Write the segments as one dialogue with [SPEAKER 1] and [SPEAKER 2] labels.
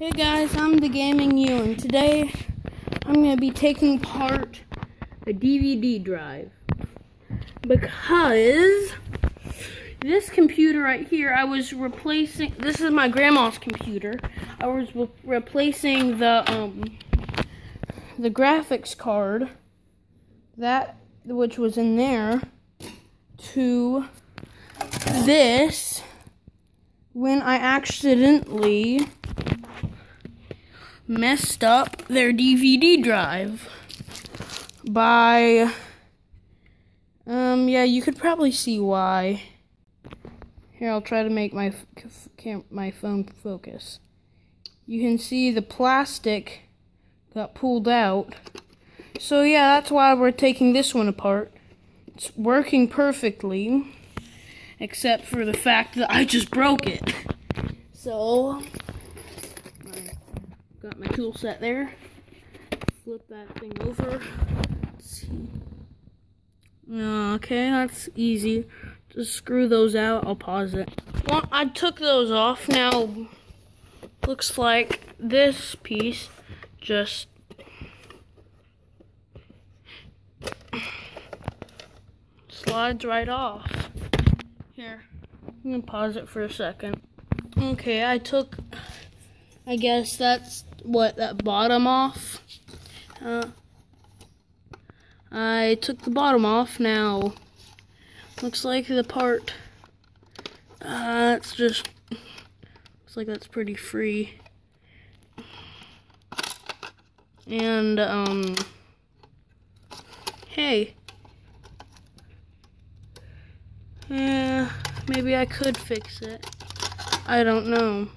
[SPEAKER 1] Hey guys, I'm the Gaming You, and today I'm going to be taking apart a DVD drive because this computer right here, I was replacing. This is my grandma's computer. I was re replacing the um the graphics card that which was in there to this when I accidentally messed up their DVD drive by um yeah you could probably see why. Here I'll try to make my my phone focus. You can see the plastic got pulled out. So yeah that's why we're taking this one apart. It's working perfectly except for the fact that I just broke it. So Got my tool set there. Flip that thing over. Okay, that's easy. Just screw those out. I'll pause it. Well, I took those off. Now, looks like this piece just slides right off. Here, I'm gonna pause it for a second. Okay, I took, I guess that's what that bottom off. Uh, I took the bottom off now. Looks like the part uh, it's just looks like that's pretty free. And um hey. Yeah, maybe I could fix it. I don't know.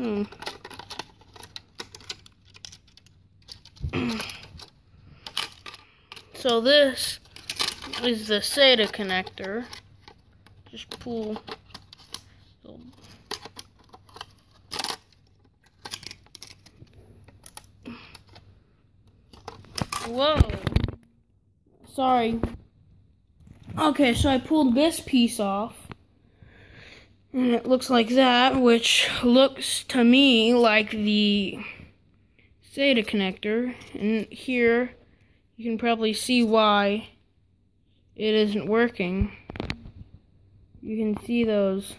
[SPEAKER 1] Hmm. so this is the SATA connector. Just pull. Whoa. Sorry. Okay, so I pulled this piece off. And it looks like that, which looks to me like the SATA connector. And here, you can probably see why it isn't working. You can see those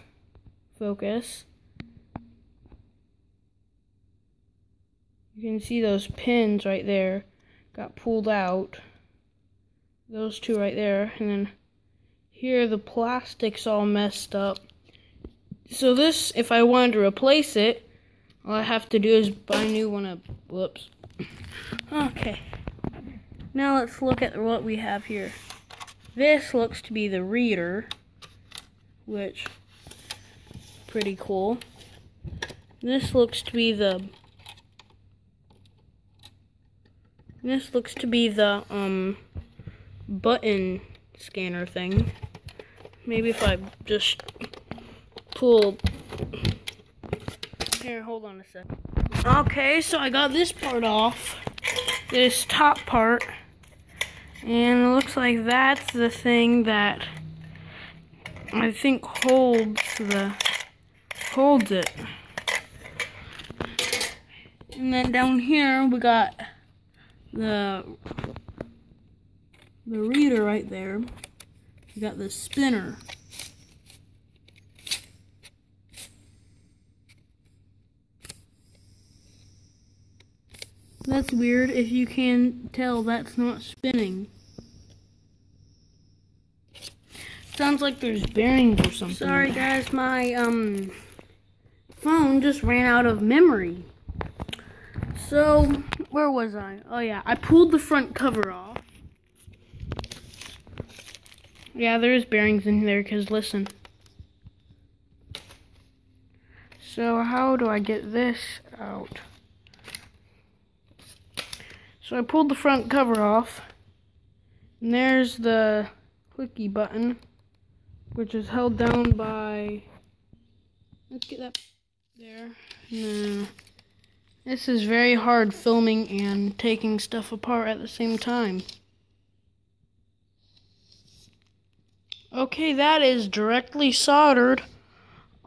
[SPEAKER 1] focus. You can see those pins right there got pulled out. Those two right there. And then here the plastic's all messed up so this, if I wanted to replace it, all I have to do is buy a new one up. Whoops. Okay. Now let's look at what we have here. This looks to be the reader, which pretty cool. This looks to be the This looks to be the um button scanner thing. Maybe if I just pull. Here, hold on a sec. Okay, so I got this part off. This top part. And it looks like that's the thing that I think holds the holds it. And then down here we got the the reader right there. We got the spinner. That's weird. If you can tell, that's not spinning. Sounds like there's bearings or something. Sorry guys, my um phone just ran out of memory. So, where was I? Oh yeah, I pulled the front cover off. Yeah, there's bearings in there because listen. So, how do I get this out? So I pulled the front cover off. And there's the clicky button, which is held down by, let's get that there. No. This is very hard filming and taking stuff apart at the same time. Okay, that is directly soldered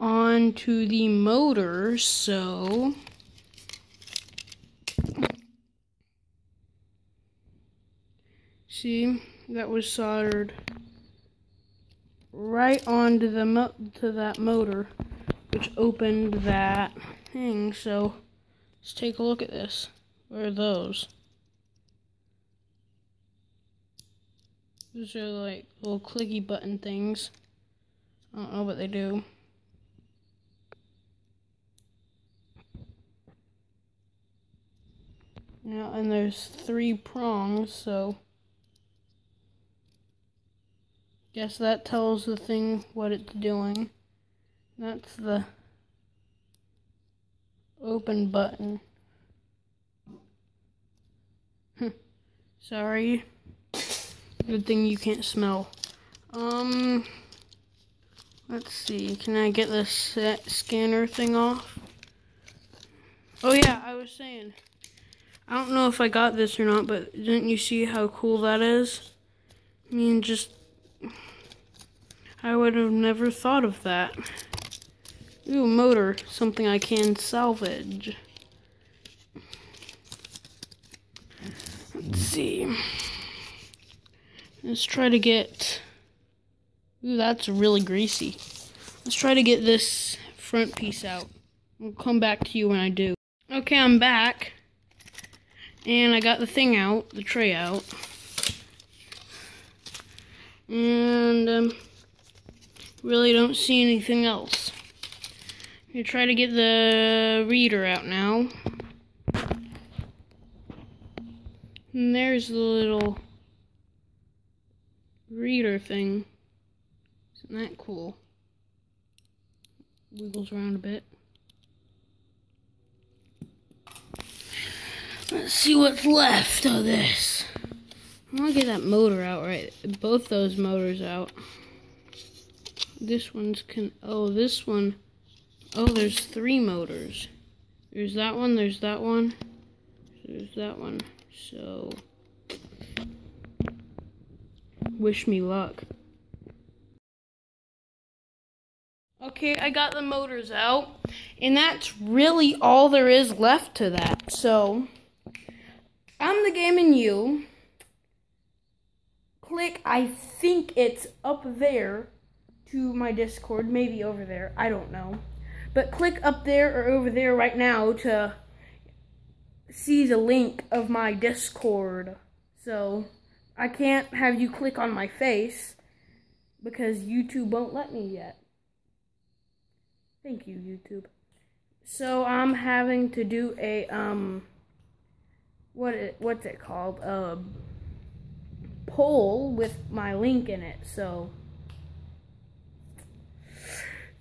[SPEAKER 1] onto the motor, so see that was soldered right onto the to that motor which opened that thing so let's take a look at this where are those Those are like little clicky button things. I don't know what they do. Yeah, and there's three prongs, so guess that tells the thing what it's doing. That's the open button. Sorry. Good thing you can't smell. Um, let's see. Can I get the scanner thing off? Oh yeah, I was saying. I don't know if I got this or not, but didn't you see how cool that is? I mean, just... I would have never thought of that. Ooh, motor. Something I can salvage. Let's see. Let's try to get... Ooh, that's really greasy. Let's try to get this front piece out. I'll come back to you when I do. Okay, I'm back. And I got the thing out, the tray out. And um, really don't see anything else. I'm gonna try to get the reader out now. And there's the little reader thing. Isn't that cool? Wiggles around a bit. Let's see what's left of this. I'm gonna get that motor out right. Both those motors out. This one's can. Oh, this one. Oh, there's three motors. There's that one. There's that one. There's that one. So wish me luck. Okay, I got the motors out, and that's really all there is left to that. So, I'm the Gaming You. Click, I think it's up there to my Discord, maybe over there, I don't know. But click up there or over there right now to see the link of my Discord. So, I can't have you click on my face because YouTube won't let me yet. Thank you, YouTube. So I'm having to do a um what it what's it called? A poll with my link in it. So